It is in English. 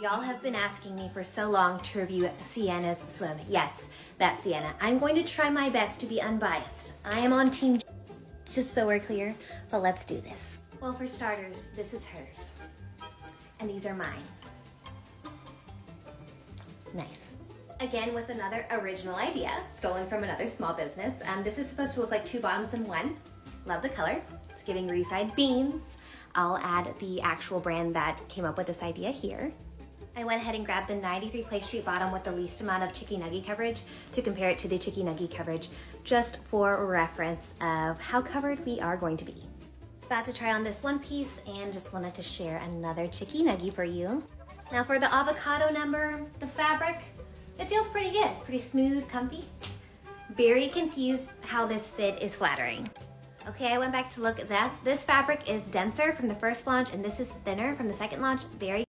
Y'all have been asking me for so long to review Sienna's swim. Yes, that's Sienna. I'm going to try my best to be unbiased. I am on team just so we're clear, but let's do this. Well, for starters, this is hers. And these are mine. Nice. Again, with another original idea, stolen from another small business. Um, this is supposed to look like two bottoms in one. Love the color. It's giving refried beans. I'll add the actual brand that came up with this idea here. I went ahead and grabbed the 93 Play Street bottom with the least amount of chicky nuggy coverage to compare it to the chicky nuggy coverage, just for reference of how covered we are going to be. About to try on this one piece and just wanted to share another chicky nuggy for you. Now for the avocado number, the fabric, it feels pretty good. Pretty smooth, comfy. Very confused how this fit is flattering. Okay, I went back to look at this. This fabric is denser from the first launch and this is thinner from the second launch. Very